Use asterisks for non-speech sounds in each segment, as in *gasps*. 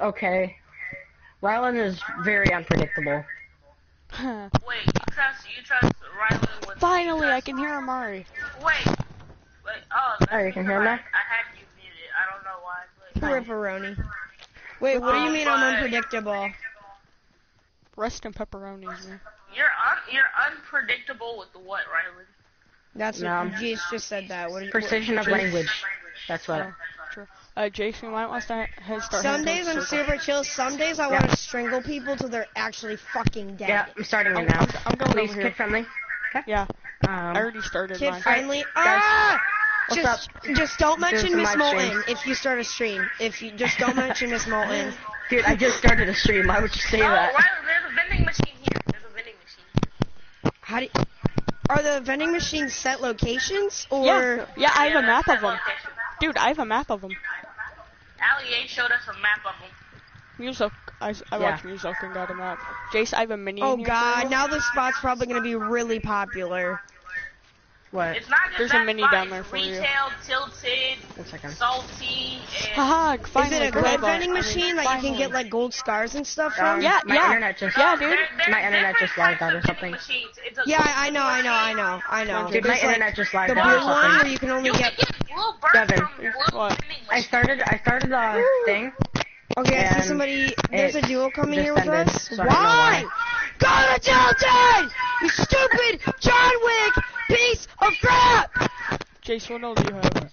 okay. Rylan is very unpredictable. *laughs* Wait, you trust you trust Rylan with Finally, I can hear Amari. Wait, wait. Oh, Oh, you can hear him right. now? I had you muted. I don't know why. But, Ripperoni. Wait, what do you oh, mean I'm unpredictable? Rest and pepperoni. man. You're un you're unpredictable with the what, Rylan? That's No. what Jace just said that. What, Precision of language. That's what. Oh, true. Uh, Jason, why don't I start, head start Some heading days I'm super chill. Some days I Yeah. want to strangle people till they're actually fucking dead. Yeah, I'm starting I'm, now. I'm, I'm going Please, over here. kid friendly. Okay. Yeah, Um, I already started Kid mine. friendly. guys, Ah! what's Just, just don't mention Miss live Molten if you start a stream. If you just don't mention Miss *laughs* Molten. dude, I just started a stream. Why would you say No, that? Rylan, there's a vending machine here. There's a vending machine. How do? Are the vending machines set locations or? Yeah, yeah, I have a map of them. that location. Dude, I have a map of them. Ali-A showed us a map of them. Muselk, I, I Yeah. watched Muselk and got a map. Jace, I have a mini. Oh in here for god, now this spot's probably gonna be really popular. What? It's not just There's a mini spot, down there for you. Retail, tilted, One second. salty, and Haha, Is it a good, good but- vending I mean, machine that you can get like gold scars and stuff Um, from? Yeah, my yeah. internet just. Yeah, dude. There- there's My internet just lagged out or something. vending machines. It's a Yeah, gold I I know, I know, I know, I know. Dude, my like, internet just lagged the out or blue one something. where you can only You get. can get blue birds Devin. What? I started. I started a thing. Okay, I see somebody. There's a it duo coming here with ended, us. so I Why? Go to Tilted! You stupid John Wick piece of crap! Jace, what all do you have?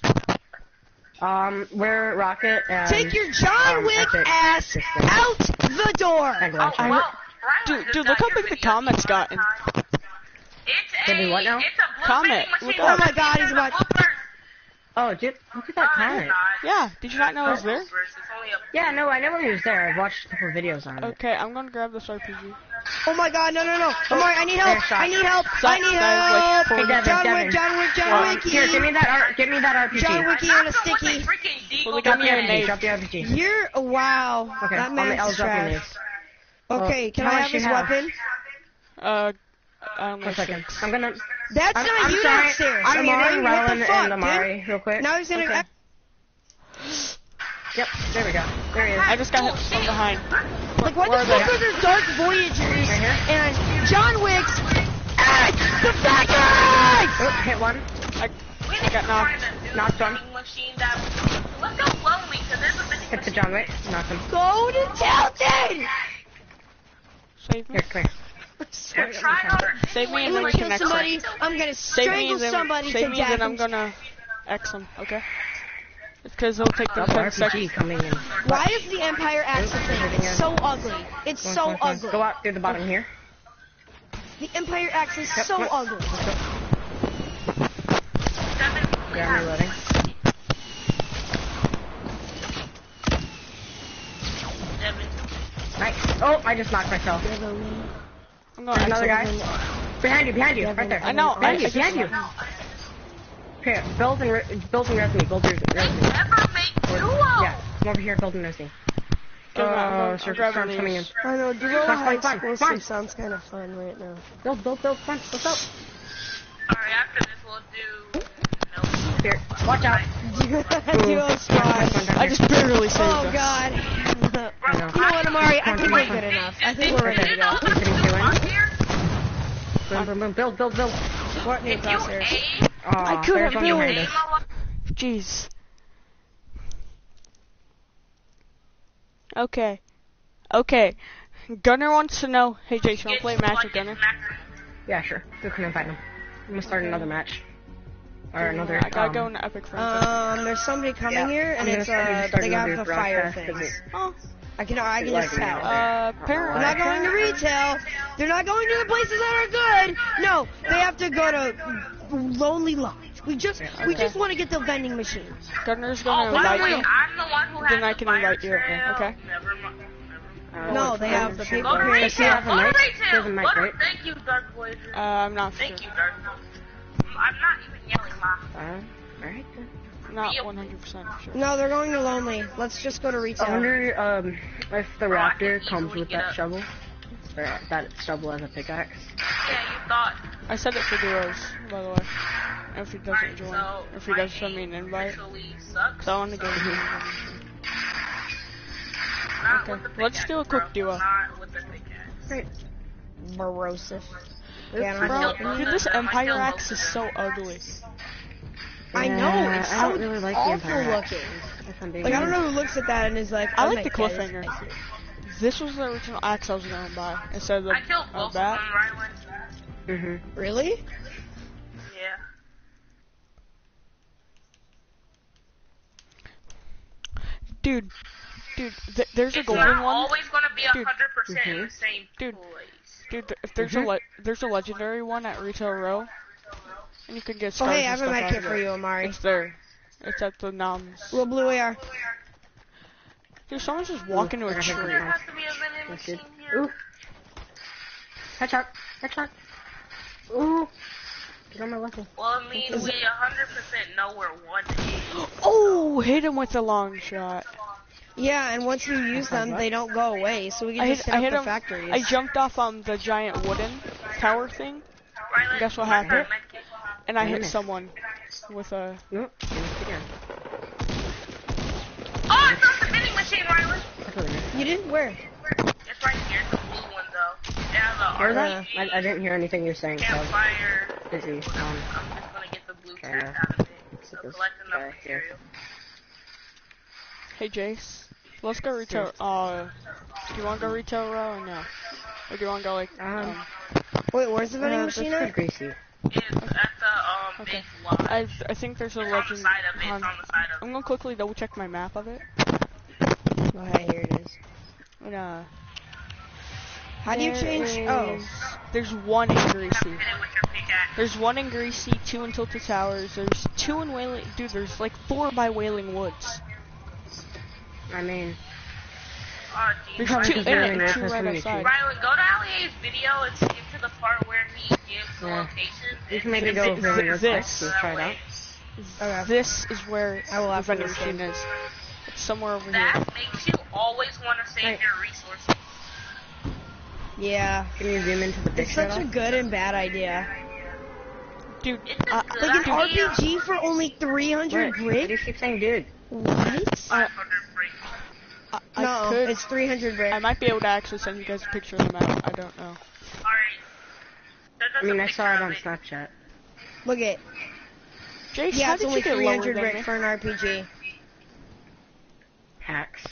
Um, we're Rocket and. Take your John um, Wick ass system. out the door! Oh, well, Dude, dude, look how big the video comment's two gotten. It's a, what now? It's a blue Comment, look Oh my God, he's about- Blue birds. Oh, dude, look at that it's Yeah, did you not know I was there? birds, It's only a Yeah, no, I never he was there. I've watched a couple videos on it. Okay, I'm gonna grab this RPG. Oh my god, no, no, no. Amari, I need help! I need help! So- I need guys, like, help! Hey, Devin, John Devin. Wick, John Wick, John Well, Wicky! Here, give me that R- give me that RPG. John Wicky on a sticky. Freaking Well, got Drop me the RPG. nade. Drop the RPG. You're, oh, wow. Okay, that I'll, I'll trash. Okay, can I have his have? weapon? Uh, Oh, I don't know. One second. I'm gonna. That's I'm, not I'm you sorry. downstairs. I'm Amari, muting what the Rylan fuck, and Amari real quick. Now he's gonna. Okay. Yep, there we go. There he is. I just got hit from behind. Like, what the fuck they? are there Dark Voyagers Right here? and John Wick's eggs? The fuck eggs! Oh, hit one. I, I got knocked. find a Knocked one. vending machine that. Let's go lonely because there's a vending Hit the. John Wick. Knock him. Go to Tilted! Save me. Here, come here. They're trying on Save me I'm and then gonna we kill can X somebody. I'm gonna Save me strangle and then, somebody save to me death. and then I'm gonna X them, okay? It's because it'll take them Double 10 RPG seconds. coming in. Why is the Empire Axe thing? It's so ugly. It's on, so on, ugly. Go out through the bottom here. The Empire Axe is Yep, so come on. ugly. Let's go. Seven. Yeah, reloading. Nice. Oh, I just knocked myself. I'm gonna There's X another guy. Behind you, behind you, right there. I know, Behind I you, just, behind you. Here, build and, re- build and res me. Build and res They me. never make duos. Yeah, come over here, build and res me. Give me that, I'm Oh, gonna- I'm Surf grabbing Storm's coming in. I know, duo Fine, high fine, fine, explosive sounds kind of fun right now. Build, build, build, come on, let's go. Alright, after this we'll do. Here, watch out. Duo *laughs* squad. I just barely saved Oh us. god. *laughs* You know what, Amari? I think we're good enough. I think we're ready Did to you know go. there's Keep it two going. on here? Boom, boom, boom, build, build, build. What new If you crosshairs? aim, I couldn't there's one do it. aim us. a lot. Jeez. Okay. Okay. Gunner wants to know. Hey, Jason, wanna play a match with Gunner? Yeah, sure. Go can invite him. I'm gonna start another match. Or another. I gotta um, go in Epic Friends. Um, there's somebody coming Yeah, here, and I'm gonna it's start- uh, they have another the fire broadcast 'cause things. oh. I can, I can just tell. Uh, They're not going to retail. They're not going to the places that are good. No, they have to go to Lonely Lodge. We just, we okay. just want to get the vending machines. Gunner's Oh, gonna by invite the you. I'm the one who Then I can fire invite you, okay? Never mind. No, what's they have the paper Go to Does Does retail. have a Go to mic? retail. There's a mic, right? Thank you, Dark Voyager. Uh, I'm not sure. Thank you, Dark Voyager. I'm not even yelling, Uh, alright. Not 100% sure. No, they're going to Lonely. Let's just go to retail. I wonder um, if the Oh, raptor comes with that up. shovel. Or that shovel as a pickaxe. Yeah, you thought. I said it for duos, by the way. If he doesn't Alright, join. so if he my does send me an invite. sucks. So I want to go. Not Okay, let's do a quick bro. duo. Not with the pickaxe. Great. Morosive. Yeah, Bro, dude, this of them. I Empire axe is so them. ugly. I know, it's I so don't really like the Empire Axe. looking. If I'm Like, I don't know who looks at that and is like, I oh like the God, it's cliffhanger. This was the original axe I was gonna buy instead of the I killed uh, both of bat. them, Rylan. Mm-hmm. Really? Yeah. Dude, dude, th- there's a It's golden not one. always gonna be a Dude. hundred percent in Mhm. the same Dude. Place. Dude, th- if there's Mhm. a le- there's a legendary one at Retail Row, and you can get Oh, hey, I have a stuff med kit for you, Amari. It's there. It's at the noms. Little blue AR. Dude, someone's just walking to a I heard tree. There Nice. has to be a vending That's good. Ooh. Headshot. Headshot. Ooh. Get on my level. Well, I mean, we hundred percent know where one is. *gasps* Oh, hit him with a long shot. Yeah, and once you use them, they don't go away, so we can I just hit, hit up hit the him. factories. I jumped off on the giant wooden tower thing, Rylan, Guess what happened? and I hit someone with a. Nope. Oh, I found the vending machine, Rylan. I totally missed. You didn't Where? It's right here, the blue one though. Yeah, the Hear I, I didn't hear anything you're saying, so I was campfire. busy. Um, I'm just gonna get the blue Okay, cat out of it. So this collect enough here. material. Hey Jace, let's go retail. Uh, do you want to go retail row or no? Or do you want to go like? Um, Um, Wait, where's the vending uh, machine let's at? greasy. It's at the um Okay. big lot. I I think there's a It's on the legend. side of it. It's on- on the side of I'm gonna quickly double check my map of it. Okay, here it is. And, uh, How do you there change? Oh. There's one in Greasy. hit it with your pickaxe. There's one in Greasy, two in Tilted Towers. There's two in Wailing. Dude, there's like four by Wailing Woods. I mean, Oh, geez. There's Probably two just in very it, two for right outside. Rylan, go to Ali's video and skip to the part where he gives the Yeah. location. we can maybe shoot go it over real quick this- to try it out. Okay. This is where I will the after vending this machine is. It's somewhere over here. That makes you always want to save Right. your resources. Yeah. Can you zoom into the picture? It's picture? such a good and bad idea. Dude, It's a uh, good Like an idea. RPG for only 300 What? Why do you keep saying dude? What? 500 bricks. I, I No, could. it's 300 brick. I might be able to actually send you guys a picture of the map. I don't know. Alright. I mean, I saw it on Snapchat. Look at Jace, Yeah, how it's did only you 300 than brick for an RPG. Hacks.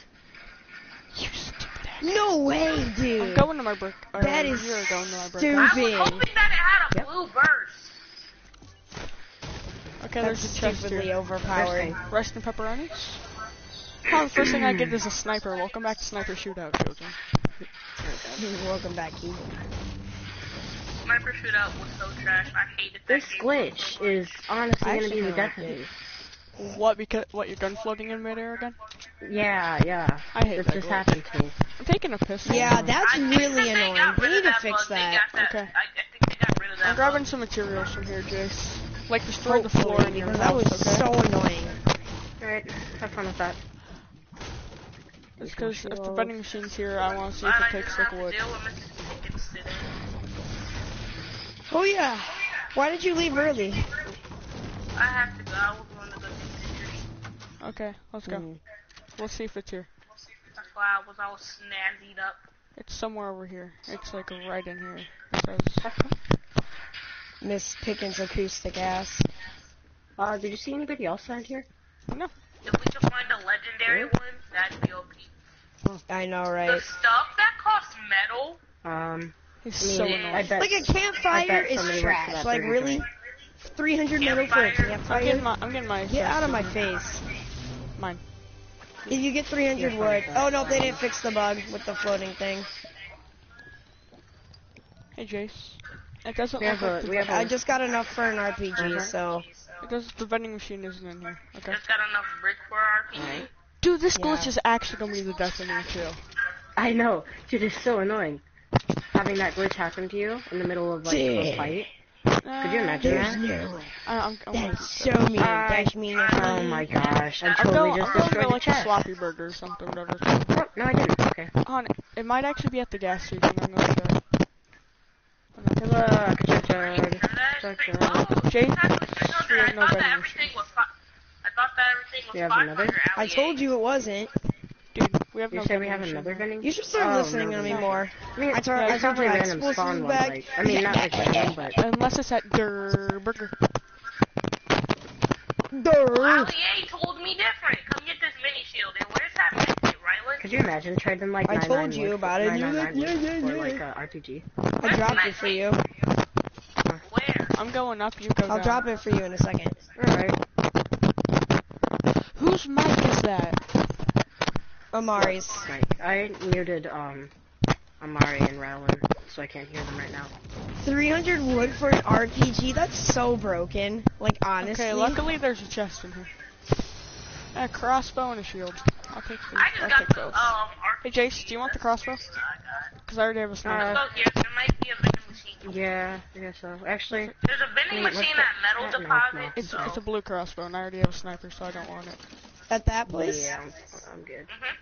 You stupid ass. No way, dude. I'm going to my brick. Or That is you're going to my brick. stupid. I was hoping that it had a Yep. blue burst. Okay, That's there's a chest stupidly here. overpowered. Rice and pepperonis. Oh, the first thing I get is a sniper. Welcome back to Sniper Shootout, children. Welcome back, Keith. Sniper shootout was so trash. I hated that This game. glitch is honestly I gonna be the death like of me. What? Because what? Your gun floating in midair again? Yeah, yeah. I hate This that just glitch. happened to me. I'm taking a pistol. Yeah, that's I think that really they annoying. got They rid need to that fix that. that- Okay. I, I think they got rid of that. I'm grabbing bug. some materials from here, Jace. Like destroy oh, the floor in your Because that house, was okay? so annoying. Alright, have fun with that. It's because if the vending machine's here, I want to see if it takes didn't like have wood. deal with Mrs. Pickens today. Oh yeah. Why did you leave early? I have to go. I was going to go take pictures. Okay, let's go. Mm. Let's see if it's here. That's why I was all snazzied up. It's somewhere over here. It's like right in here. It says. Miss Pickens' acoustic ass. Uh, did you see anybody else out here? No. If we could find a legendary Really? one, that'd be OP. I know, right? The stuff that costs metal, Um, It's so annoying. I bet. Like a campfire is somebody works for trash. Like really? 300 metal for a Campfire. I'm getting my. I'm getting my. Get out of my face. Mine. If you get 300 Yeah, wood. Oh no, they didn't fix the bug with the floating thing. Hey Jace. It doesn't We look have like a- we have I a- just got enough for an RPG, so it does. The vending machine isn't in here. Okay. just got enough brick for RPG. Alright. Dude, this Yeah. glitch is actually gonna be the death of me too. I know, dude, it's so annoying. Having that glitch happen to you in the middle of like a Dude. fight. Could you imagine there's that? no way. I, I'm, I'm gonna- That's so mean. I- That's mean. Oh my gosh, I I'm totally just I'm going destroyed to the like a chest. sloppy burger or something, whatever. Oh, no, I didn't. Okay. On it, it might actually be at the gas station. I'm gonna go. Good luck, Churchard. Remember that? Churchard. Oh, Jake? that was 300. I No thought that everything was I thought that everything was You have another? I told you it wasn't. Dude, we have You no say we have another vending? You should start Oh, listening no, to me no. more. I mean, I told- yeah, I told you random spawn one, back. like, I mean, not like random, but Unless it's at Durr Burger. Durr. Well, EA told me different. Come get this mini shield. And where's that mini Rylan? could you imagine trading like I told you about it, and you're like, 999 yeah, yeah, for like yeah. a RPG? I dropped it for you. Where? I'm going up, you go I'll down. drop it for you in a second. Alright. Whose mic is that? Amari's. Right. I muted um Amari and Rowland, so I can't hear them right now. 300 wood for an RPG? That's so broken. Like, honestly. Okay, luckily there's a chest in here. A crossbow and a shield. I'll take the, I just I'll got take the both. um. Hey Jace, do you want the crossbow? Because I already have a sniper. Uh, Let's go here. There might be a vending machine. Yeah, I guess so. Actually, There's a vending Wait, machine what's at Metal Deposit. it's so. it's a blue crossbow, and I already have a sniper, so I don't want it. At that place? yeah, I'm, I'm good. Mhm.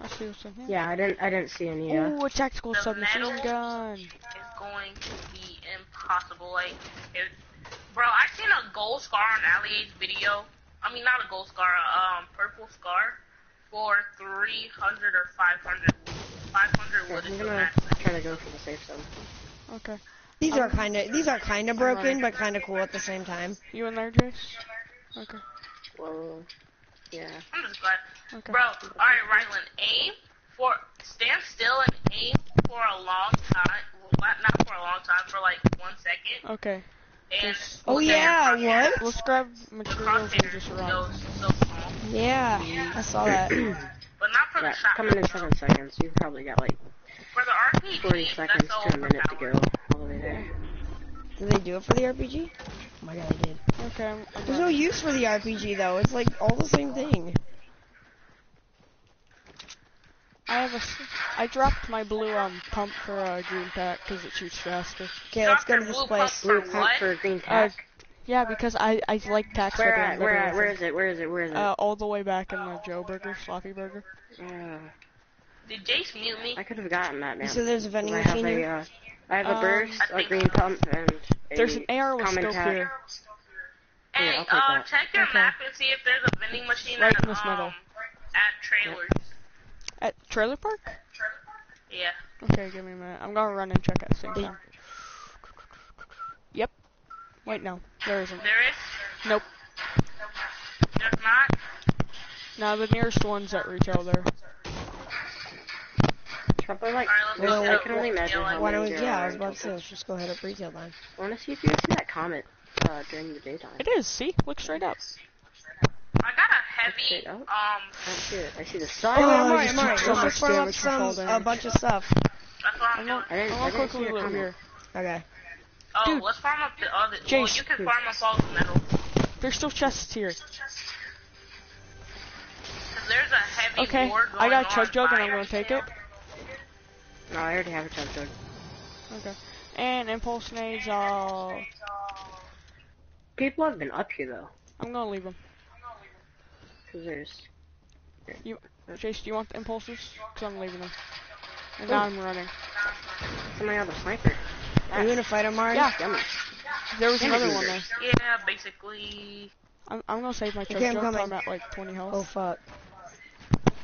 I see what's in here. Yeah, I didn't I didn't see any. Uh, Ooh, a tactical The submachine metal- gun. It's going to be impossible. Like, if, bro, I seen a gold scar on Allie's video. I mean, not a gold scar, a um, purple scar for 300 or 500 yeah, I'm gonna try to go for the safe zone. Okay. These I'm- are kind of these are kind of broken, but kind of cool at the same time. You in there, Jace? Okay. Well, yeah. I'm just glad. Okay. Bro, alright, Rylan, aim for, stand still and aim for a long time. Well, not, not for a long time, for like one second. Okay. And Just- Oh look at your yeah, what? Let's grab materials and just run. so small. Yeah, I saw that. *clears throat* But not for Yeah, the shot. coming in seven seconds. You've probably got like For the RPG, 40 seconds that's to a minute to go all the way there. Did they do it for the RPG? Oh my god, they did. Okay. I'm, I'm There's no use for the RPG though. It's like all the same thing. I have a. s- I dropped my blue um pump for a green pack because it shoots faster. Okay, let's go to this place. Blue pump what? for green Uh, tack. Yeah, because I I like tax where better at? Where at? Where than- is it? Where is it? Where is it? Uh, all the way back in the Joe Burger, Sloppy Burger. Uh, Did Jace mute me? I could have gotten that, man. So there's a vending I have machine a, here. uh, I have a Um, burst, I a think green so. pump, and a There's an AR with common scope tack. here. Hey, Yeah, I'll uh, check your Okay. map and see if there's a vending machine Right at, in this um, middle. at trailers. At Trailer Park? Yeah. Okay, give me a minute. I'm gonna run and check at the same time. Yep. Wait, no. There isn't. There is? Nope. There's not? No, the nearest one's at retail there. Probably like, Alright, let's well, I can only imagine how Why don't many we? Yeah, I was about to say let's just go ahead up retail then. I want to see if you can see that comet uh, during the daytime. It is. See, look straight up. I got a heavy, um, I don't see it. I see the sun. Oh, I Amari, just Amari, took so let's much just farm up damage from some a bunch of stuff. that's what I'm I'm doing. I didn't- I'm didn't see quickly a loot here. Okay. Oh, Dude. let's farm up the other. Well, Jace. you can farm up all the metal. There's still chests here. There's a heavy Okay, going I got a chug jug and I'm gonna take it. No, I already have a chug jug. Okay. And impulse nades, I'll... People have been up here though, I'm gonna leave them. because there's. You, Chase, do you want the impulses? Because I'm leaving them. And now I'm running. Somebody have a sniper. Are you gonna fight him, Amari? Yeah. Yummy. There was Damn another one there. Yeah, basically. I'm, I'm gonna save my chug Okay, I'm I'm at like 20 health. Oh fuck.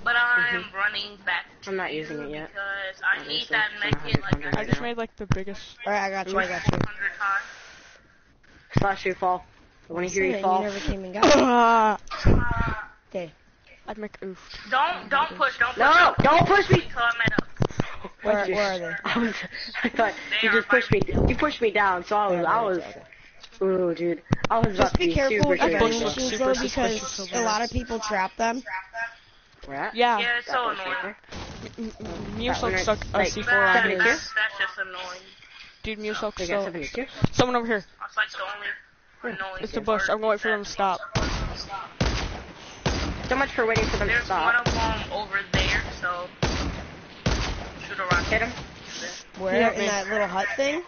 But I'm running back. I'm not using it yet. Because I need that I'm med kit like I I just now. made like the biggest. Alright, I got you. I got you. Slash you fall. I want to hear you fall. You never came and *laughs* got me. Ah! Okay. I'd make oof. Don't don't push, don't push. No, don't push me. Until I'm at up. Where, What'd where are they? *laughs* I was. I thought They you just pushed me. You pushed me down, so I was. I was. Ooh, dude. I was Just be be careful super with the vending look crazy. machines super though, because of a lot of people trap them. Where? Yeah. Yeah, it's so annoying. there. Muselk one right- stuck a like, C4 on Seventy his. that's, that's just annoying. Dude, Muselk They got still. 72? Someone over here. That's like the only annoying It's a bush. I'm going for them to stop. So much for waiting for them to stop. There's one of them over there, so shoot a rocket. Hit him. Where Yeah, in man. that little hut thing?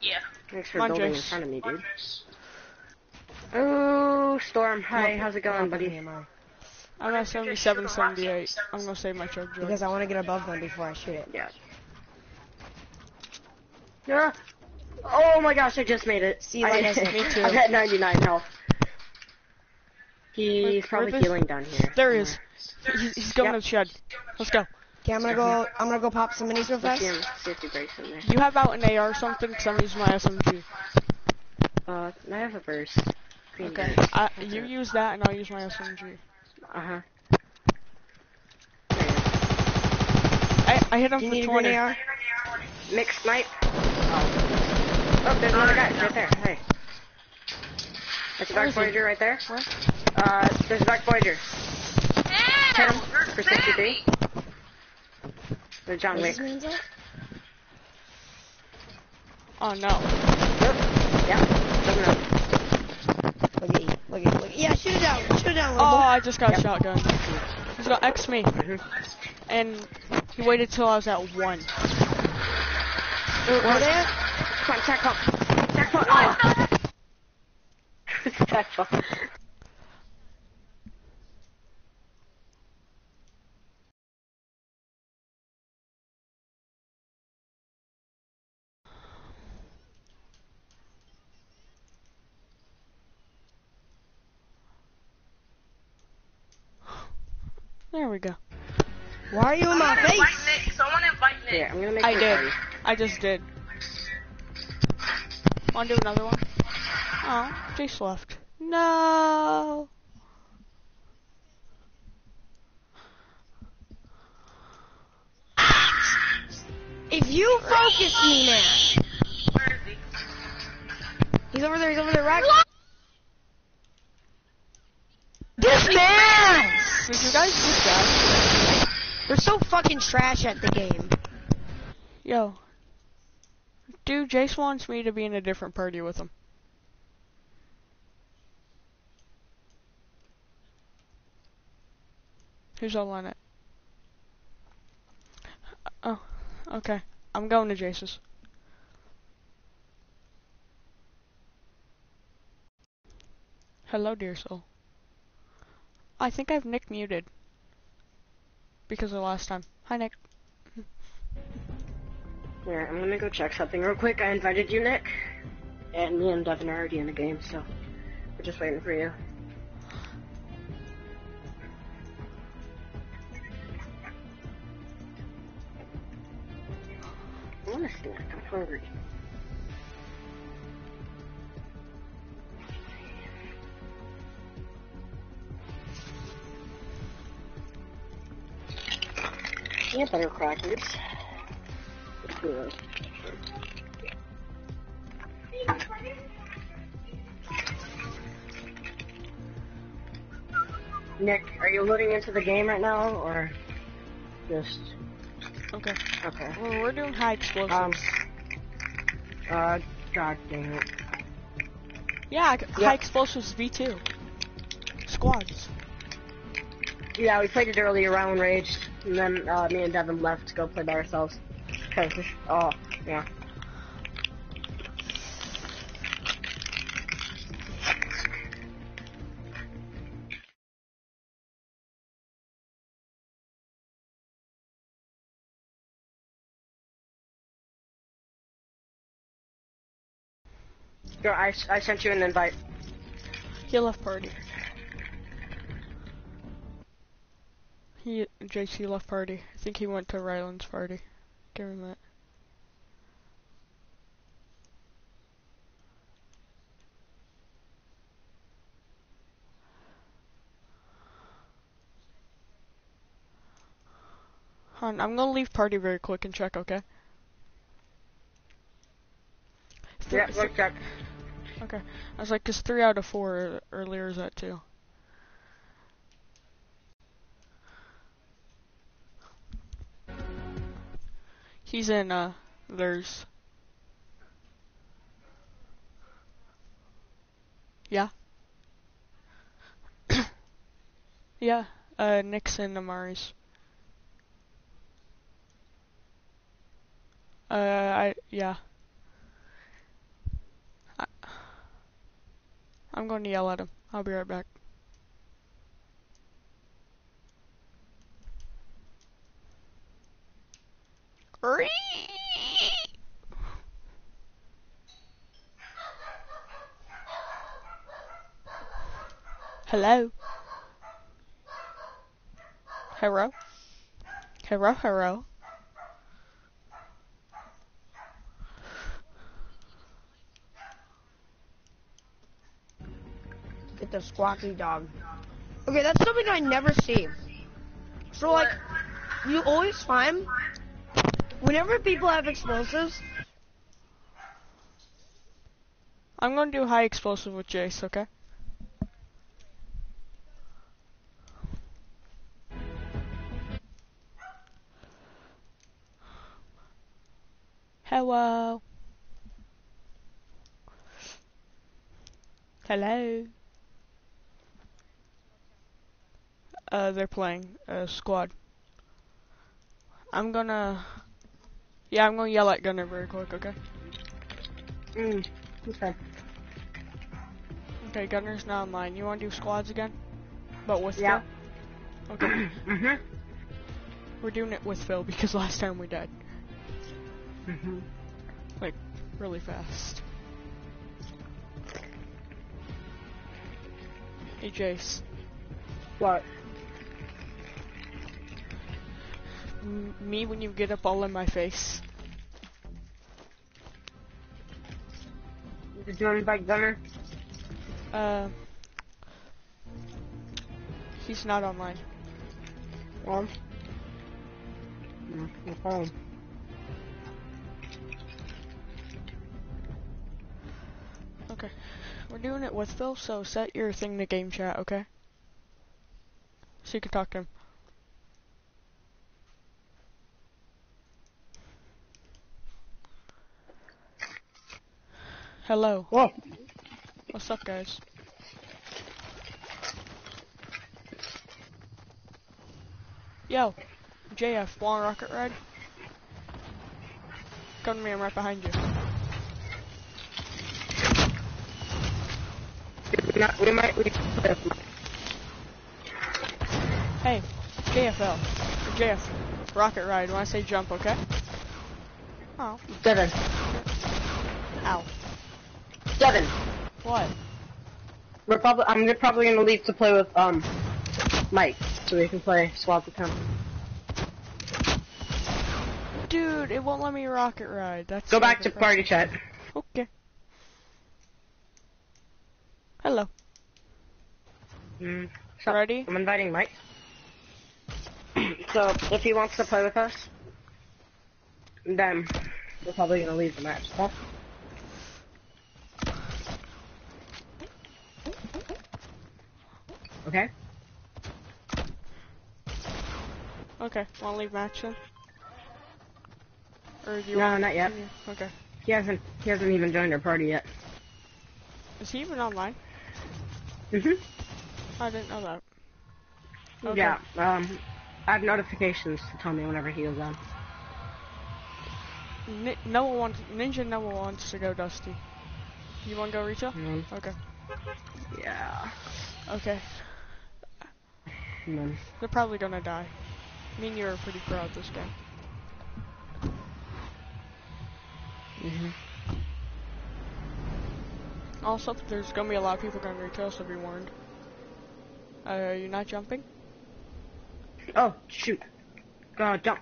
Yeah. Thanks for Come on, building in front of me, dude. Ooh, Storm. Hi, how's it going, buddy? I'm at 77, 78. I'm gonna save my chug jug. Because I want to get above them before I shoot it. Yeah. Yeah. Oh my gosh, I just made it. See, like I said- Me *laughs* too. I'm at 99 health. He's Where- probably where is- healing down here. There he is. He's, he's going Yep. to the shed. Let's go. Okay, I'm gonna go. I'm gonna go pop some minis real Let's fast. see him. See if he breaks in there. You have out an AR or something? Because I'm using my SMG. Uh, I have a burst. Green Okay. burst. I, you use that and I'll use my SMG. Uh huh. I, I hit him Do you for 20. AR? Mixed snipe. Oh. oh, there's another guy right there. Hey. That's a Where Dark? Voyager right there. Where? Uh, there's a Dark Voyager. Damn, Ten you're for 63. There's John Wick. this man's at? Oh no. Nope. Yeah. Doesn't. Look at you. Look at you. Look at Yeah, shoot it down. Shoot it down, Oh, boy. I just got Yep. shotgun. He's got X me. Mhm. And he waited till I was at 1. Where they at? Come on, tack pump. Tack pump. Oh. *laughs* tack pump. There we go. Why are you in my face? Nick. Someone invite Nick. Here, I'm gonna make I you did. party. I just did. Wanna do another one? Oh, Jace left. No. If you focus me now. Where is he? He's over there. He's over there. Right. This man. Did you guys just die? We're so fucking trash at the game. Yo. Dude, Jace wants me to be in a different party with him. Who's all on it? Oh, okay. I'm going to Jace's. Hello, dear soul. I think I've Nick muted. Because of last time. Hi, Nick. Here, I'm gonna go check something real quick. I invited you, Nick. And me and Devin are already in the game, so we're just waiting for you. I snack. I'm hungry. Yeah, better crackers. Good. Nick, are you loading into the game right now, or just Okay. okay? Well, we're doing high explosives. Um. Uh, god dang it. yeah, yeah. high explosives V2. Squads. Yeah, we played it earlier around Rage, and then uh, me and Devin left to go play by ourselves. Cause oh yeah. Girl, I, I sent you an invite. He left party. He JC left party. I think he went to Ryland's party. Give him that. Hon, I'm gonna leave party very quick and check, okay? Yeah, look check. Okay. I was like, cause three out of four earlier is that two. He's in, uh, there's. Yeah. *coughs* yeah, uh, Nixon Amari's. Uh, I, yeah. I'm going to yell at him. I'll be right back. Hello. Hero. Hero, hero. Get the squawky dog. Okay, that's something I never see. So like, you always find whenever people have explosives, I'm gonna do high explosive with Jace, okay? Hello. Hello. Uh, they're playing uh, squad. I'm gonna. Yeah, I'm gonna yell at Gunner very quick, okay? Mm. Okay. Okay, Gunner's not online. You wanna do squads again? But with Yeah. Phil? Okay. *clears throat* Mhm. We're doing it with Phil because last time we died Mhm. Like, really fast. Hey Jace, What? Me when you get up all in my face. Did you invite Gunner? Uh, he's not online. Well. Mm, okay. Okay, we're doing it with Phil, so set your thing to game chat, okay? So you can talk to him. Hello. Whoa. What's up, guys? Yo, JF, want a rocket ride? Come to me, I'm right behind you. We, not, we might. We, Hey, JFL. JF, rocket ride. When I say jump, okay? Oh, Devin. ow. Devin. What? We're probably. I'm gonna- probably gonna leave to play with um Mike, so we can play swap with him. Dude, it won't let me rocket ride. That's Go back to party chat. Okay. Hello. Mm. So, Ready? I'm inviting Mike. *clears throat* so if he wants to play with us, then we're probably gonna leave the match. Okay? Okay. Okay, wanna leave match then? Or do you No, not yet. Okay. He hasn't. He hasn't even joined our party yet. Is he even online? Mhm. I didn't know that. Okay. Yeah. Um, I have notifications to tell me whenever he is on. Ni- one wants Ninja no one wants to go Dusty. You wanna go retail? Mm, Okay. yeah. Okay. They're probably gonna die. Me and you are pretty proud this game. mhm. Also, there's gonna be a lot of people gonna retail, so be warned. Uh, are you not jumping? Oh shoot. God, don't.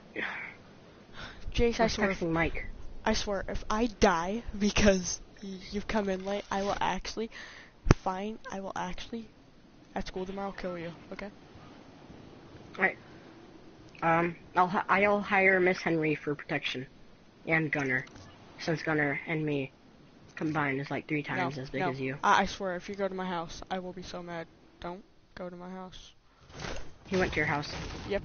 Jace, I swear, Mike. I swear, if I die because you've come in late, I will actually, fine, I will actually, at school tomorrow, kill you, okay? Um, I'll I'll hire Miss Henry for protection, and Gunner, since Gunner and me combined is like three times no, as big no. as you. I, I swear, if you go to my house, I will be so mad. Don't go to my house. He went to your house. Yep.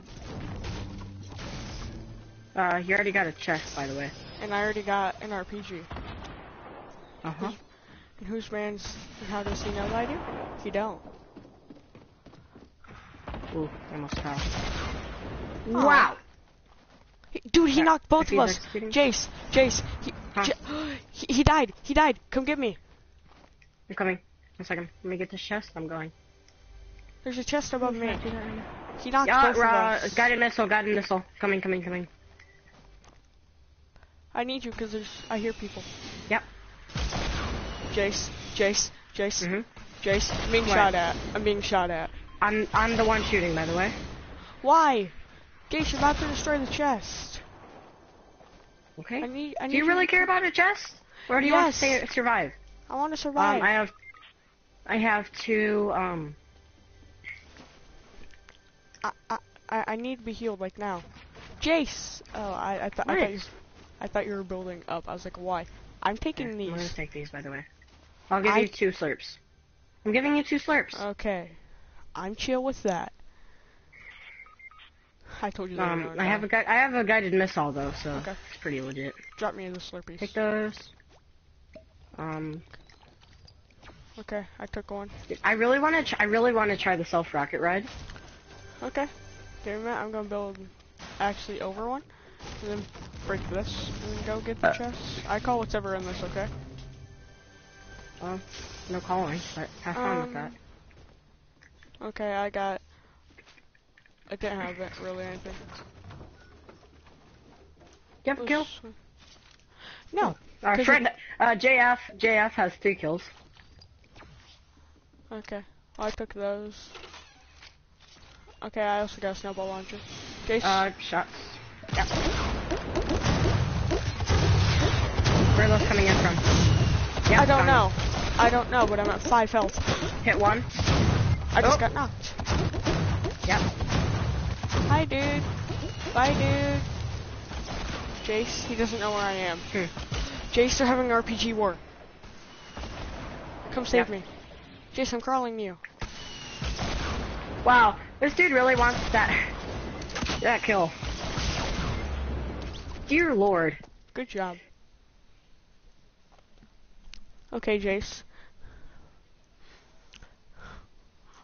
Uh, you already got a chest, by the way. And I already got an RPG. Uh huh. And whose man's, and how does he know I do? He don't. Ooh, I almost fell. Wow. Dude, he knocked both of us. Jace, Jace, he, Huh? He, he died. He died. Come get me. I'm coming. One second. Let me get this chest. I'm going. There's a chest above me. He knocked Yeah, both of uh, us. guided missile, guided missile. Coming, coming, coming. I need you because there's. I hear people. Yep. Jace, Jace, Jace, Mhm. Jace. I'm being shot at. I'm being shot at. I'm I'm the one shooting, by the way. Why? Jace, you're about to destroy the chest. Okay. I need. I need Do you really care about a chest? Or do you want to stay, survive? I want to survive. Um, I have, I have two. Um, I, I, I need to be healed like now. Jace. Oh, I, I thought. I thought, you, I thought you were building up. I was like, why? I'm taking here, I'm gonna take these, by the way. I'll give I- you two slurps. I'm giving you two slurps. Okay. I'm chill with that. I told you that. um, I have a I have a guided missile though, so Okay. it's pretty legit. Drop me in the slurpees. Take those. Um, Okay, I took one. I really want to. I really want to try the self rocket ride. Okay. A minute. I'm gonna build actually over one, and then break this, and then go get the Uh. chest. I call whatever in this. Okay. Well, no calling, but have fun with Um, that. Okay, I got. I didn't have it really anything. Yep, kill. No. Our 'cause friend, uh, JF, JF has three kills. Okay. I took those. Okay, I also got a snowball launcher. Jace. Uh, shots. Yep. Where are those coming in from? Yep, I don't know. I don't know, but I'm at five health. Hit one. I just Oh. got knocked. Yep. Hi, dude. Bye, dude. Jace, he doesn't know where I am. Hmm. Jace, they're having an RPG war. Come save Yep. me. Jace, I'm crawling to you. Wow, this dude really wants that that kill. Dear Lord. Good job. Okay, Jace.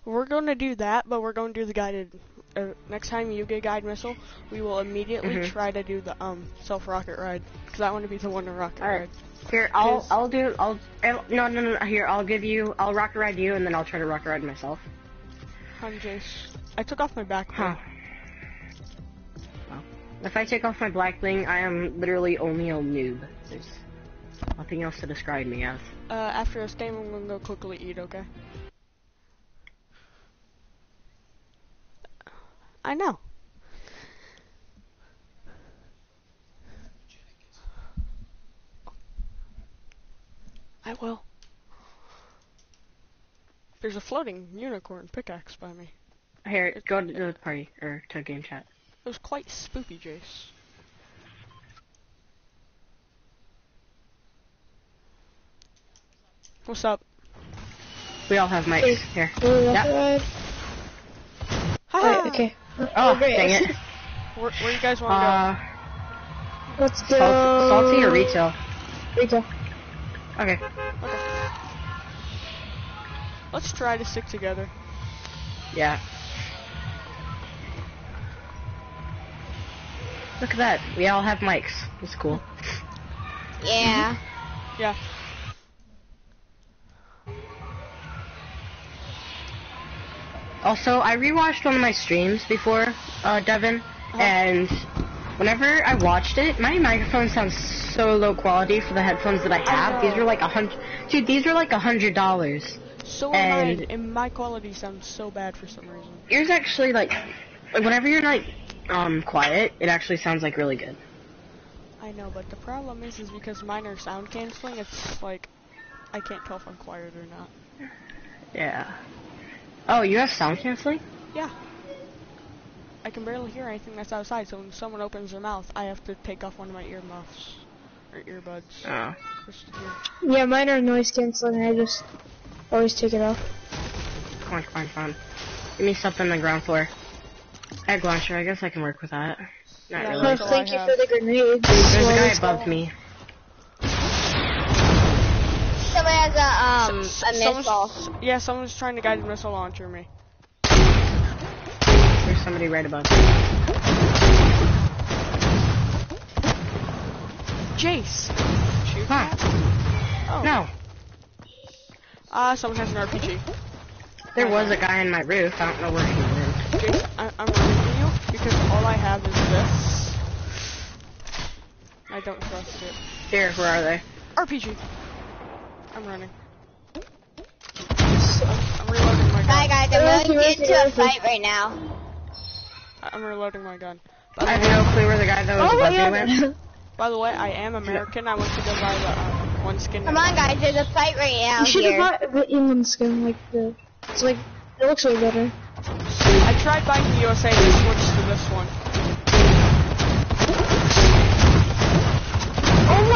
We're going to do that, but we're going to do the guided. Uh, next time you get guided missile, we will immediately Mhm. try to do the um self rocket ride because I want to be the one to rocket All right. ride. Here, I'll I'll do I'll, I'll no no no here I'll give you I'll rocket ride you and then I'll try to rocket ride myself. Jace. I took off my back. Huh. Well, if I take off my black bling, I am literally only a noob. There's nothing else to describe me as. Uh, after this game, I'm gonna go quickly eat. Okay. I know. I will. There's a floating unicorn pickaxe by me. Here, go to the party or to game chat. It was quite spoopy, Jace. What's up? We all have mics here. Yeah. Yep. right. Okay. Oh, great. dang it. *laughs* Where, where you guys want to Uh, Let's go. salt, salty or retail? Retail. Okay. Okay. Let's try to stick together. Yeah. Look at that. We all have mics. It's cool. Yeah. *laughs* Yeah. Also, I rewatched one of my streams before, uh, Devin, and whenever I watched it, my microphone sounds so low quality for the headphones that I have. know. These are like a hundred, dude. These are like a hundred dollars. So And- I, and my quality sounds so bad for some reason. Yours actually like, like whenever you're like, um, quiet, it actually sounds like really good. I know, but the problem is, is because mine are sound canceling. It's like I can't tell if I'm quiet or not. Yeah. Oh, you have sound canceling? Yeah. I can barely hear anything that's outside, so when someone opens their mouth, I have to take off one of my earmuffs or earbuds. Oh. just to hear. Yeah, mine are noise canceling. I just always take it off. Come on, come on, come on. Give me something on the ground floor. Egg launcher, I guess I can work with that. Not Yeah, really. Oh, that's all I thank you have. for the grenade. There's a guy above me. Has a um S- a someone's- missile. Yeah, someone's trying to guide a missile launcher me. There's somebody right above me. Jace. Shoot Huh. Oh. No, Ah, someone has an RPG. there was a guy on my roof. I don't know where he went. Jace, I- I'm running for you because all I have is this. I don't trust it. Here, where are they? RPG. I'm running. I'm, I'm reloading my Bye gun. guys, I'm Where is going to get into a fight right now. I'm reloading my gun. I have no clue where the guy that was Oh above me went. by the way, I am American. I went to go buy the uh, one skin. Come on, guys. There's a fight right now You should here. have bought the England skin, like the. It's like it looks way better. I tried buying the USA and switched to this one.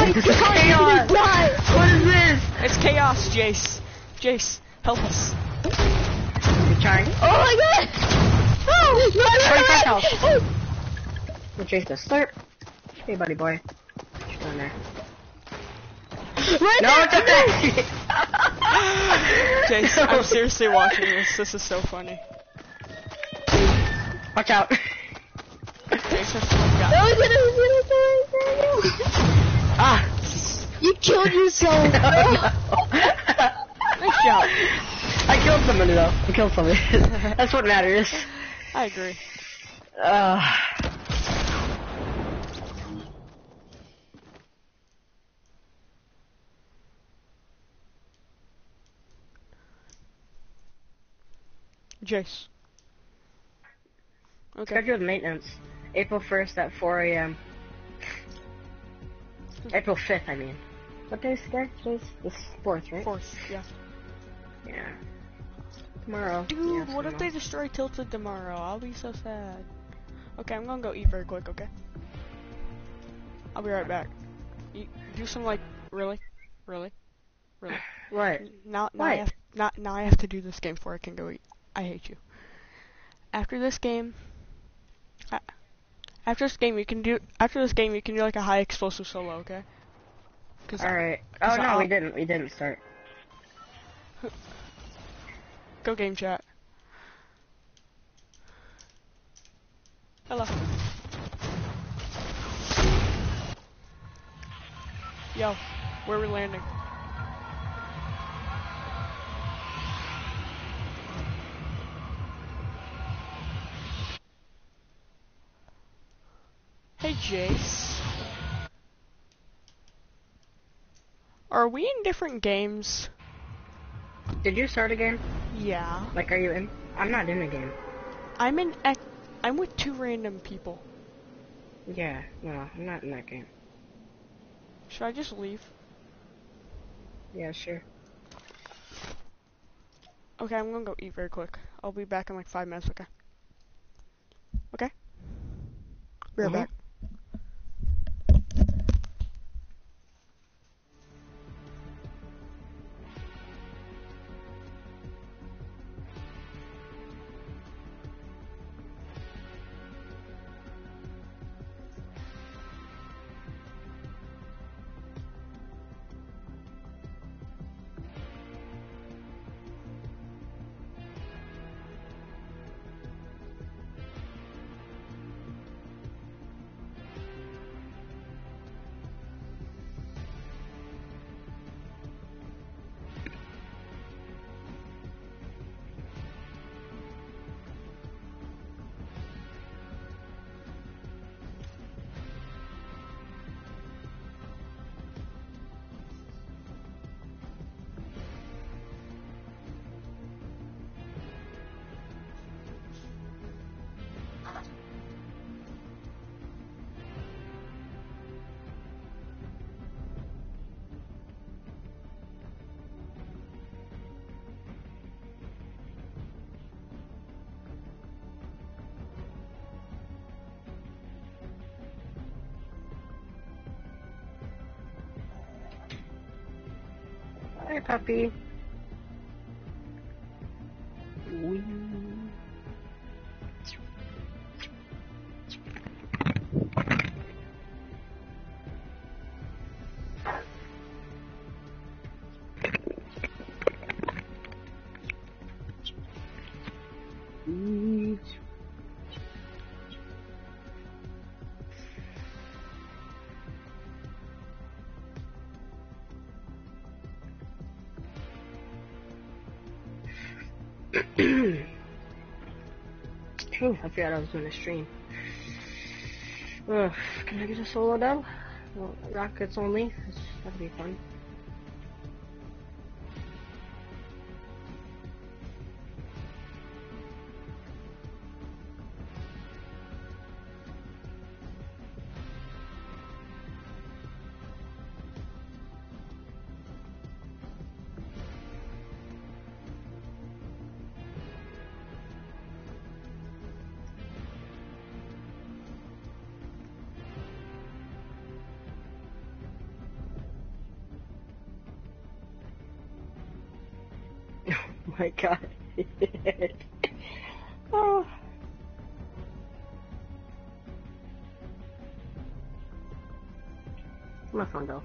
Oh This is chaos. What is this? It's chaos, Jace. Jace, help us. Trying? Oh my god. Oh, health. run, run. We'll chase the slurp. Hey, buddy boy. What you there? Run No, there, it's okay. *laughs* *laughs* Jace, I'm seriously watching this. This is so funny. Watch out. Jace, what we got. That was gonna, was gonna die. ah. You killed yourself. *laughs* Nice job. I killed somebody though. I killed somebody. *laughs* That's what matters. I agree. Uh, Jace. Okay. scheduled maintenance. April 1st at 4 a.m. *laughs* April 5th, I mean. What day is today? Today's the 4th, right? Fourth, yeah. Yeah. Tomorrow. Dude, Yeah, what if they destroy Tilted tomorrow? I'll be so sad. Okay, I'm gonna go eat very quick, okay? I'll be right back. You, do some like, really? Really? Really? *sighs* What? Now, now I have, not, now I have to do this game before I can go eat. I hate you. After this game, a- after this game you can do, after this game you can do like a high explosive solo, okay? Cause Alright. Oh no, I'll- we didn't. We didn't start. *laughs* Go game chat. Hello. Yo, where are we landing? Jace. Are we in different games? Did you start a game? Yeah. Like, are you in? I'm not in a game. I'm in. I'm with two random people. Yeah. No, I'm not in that game. Should I just leave? Yeah, sure. Okay, I'm gonna go eat very quick. I'll be back in like five minutes. Okay. Okay. Be right Mhm. back. Puppy. Phew, I forgot I was doing a stream. Ugh, can I get a solo dub? Well, rockets only? That'd be fun. My god. *laughs* oh. Where'd my phone go?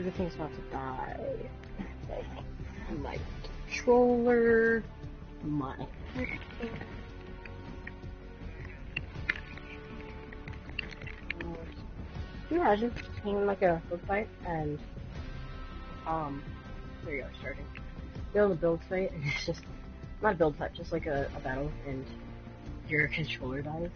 Everything's about to die. Like, my controller, my. Can you imagine like a book fight and um there you go, starting. You're in a build fight and *laughs* it's just not a build fight, just like a, a battle and your controller dies.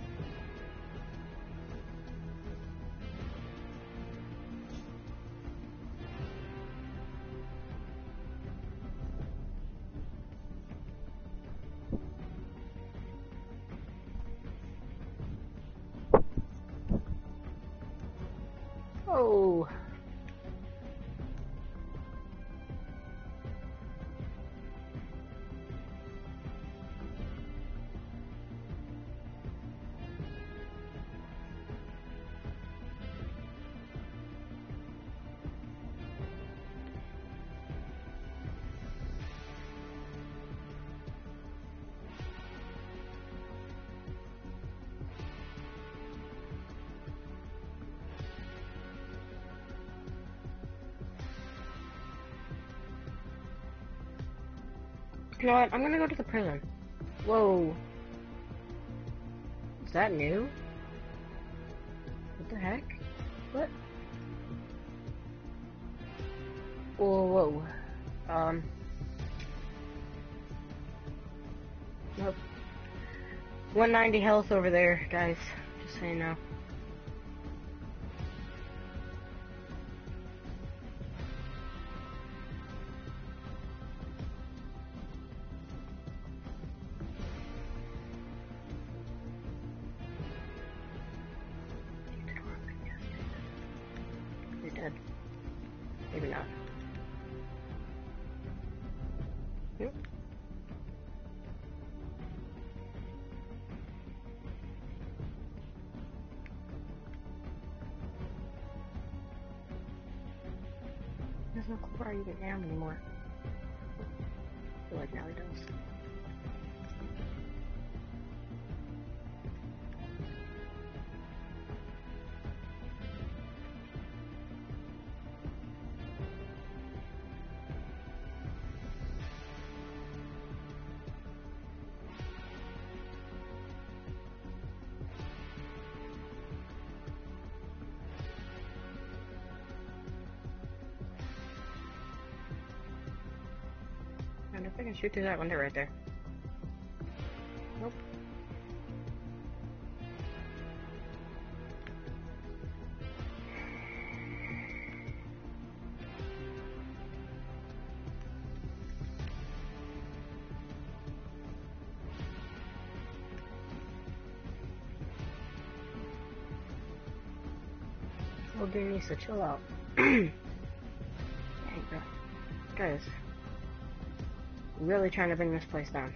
I'm gonna go to the prison. Whoa. Is that new? What the heck? What? Whoa, whoa. Um. Nope. 190 health over there, guys. Just so you know. You're. Maybe not. Nope. There's no where I even am anymore. Shoot through that window right there. Nope. Oh, dear Nisa, chill out. *clears throat* Guys, really trying to bring this place down.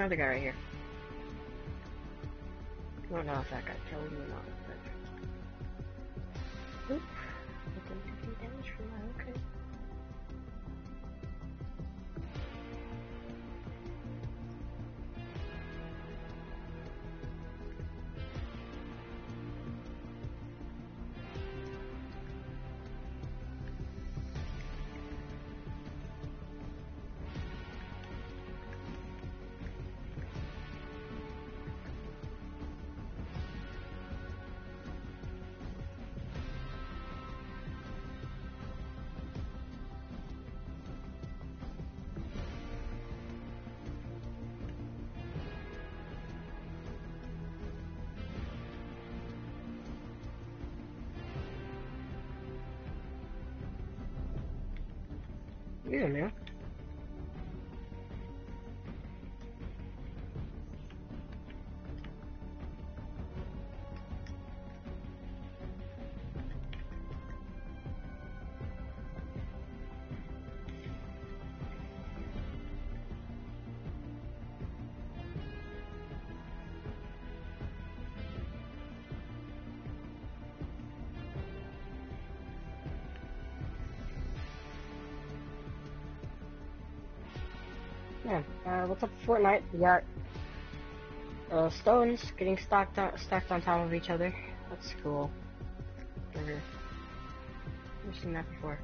Another guy right here. I don't know if that got killed or not, Yeah, man. Uh, what's up, Fortnite? We got uh, stones getting stacked on, stacked on top of each other. That's cool. Never, never seen that before.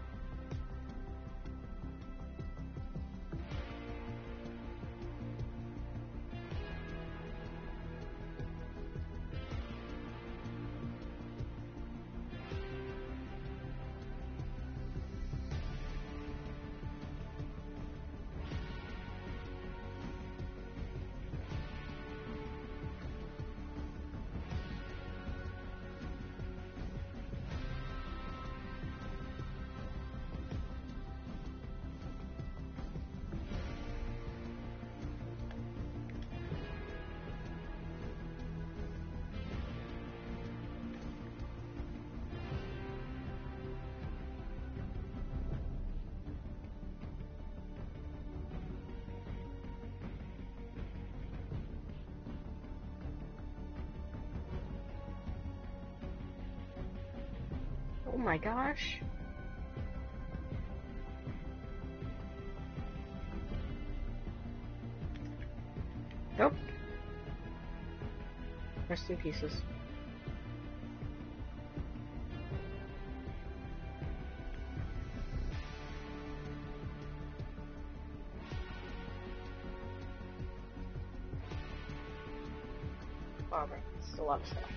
My gosh. Nope. Rest in pieces. Alright, it's a lot of stuff.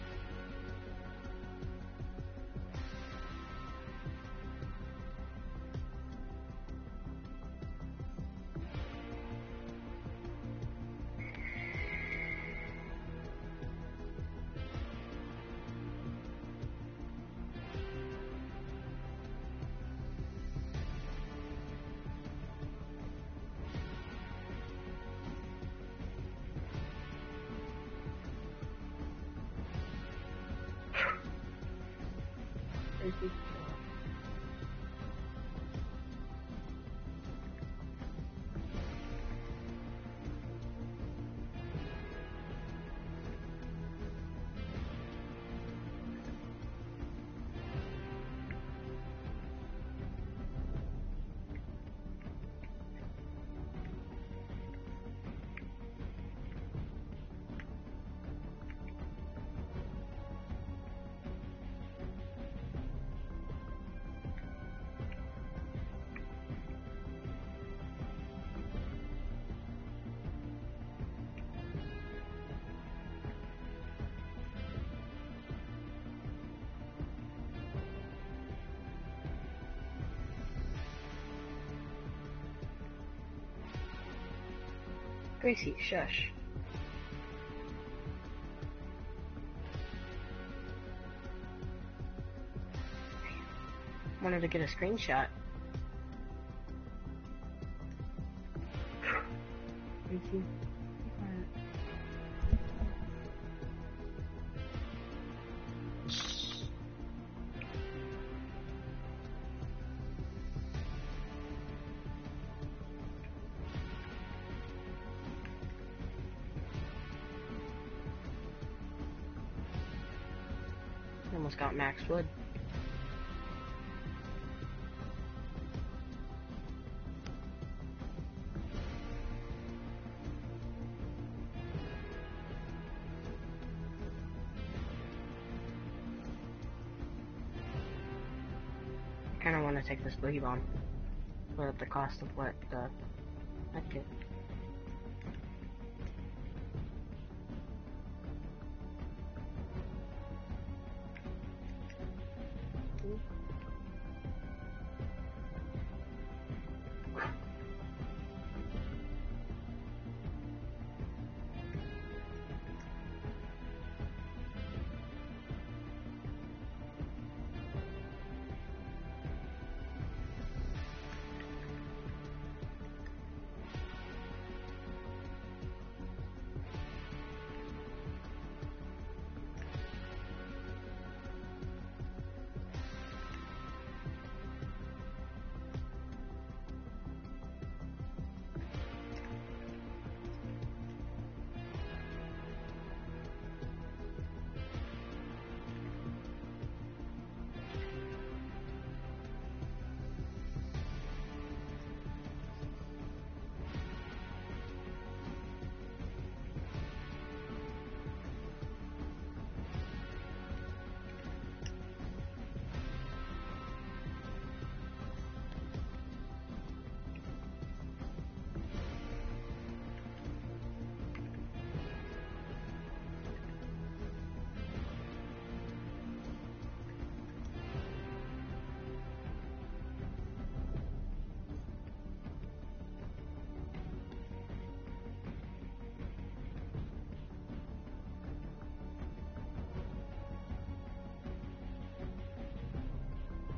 Gracie, shush. Wanted to get a screenshot. Got max wood. kind of want to take this boogie bomb, but at the cost of what uh, the heck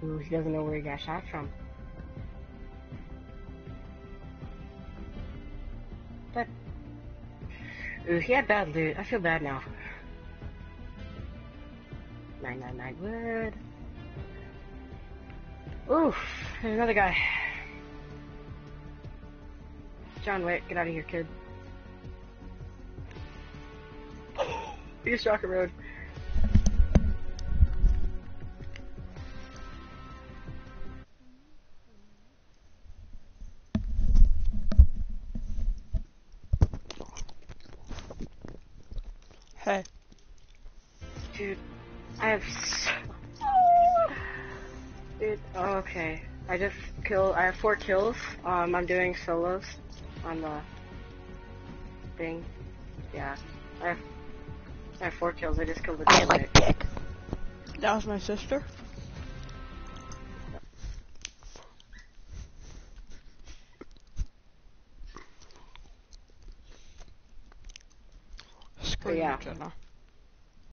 he doesn't know where he got shot from. But, ooh, he had bad loot. I feel bad now. 999 wood. Oof, there's another guy. John Wick, get out of here, kid. *laughs* Biggest Rocket Road. Four kills. Um, I'm doing solos on the thing. Yeah. I have, I have four kills. I just killed the I like dick. That was my sister. Screw yeah. you, Jenna.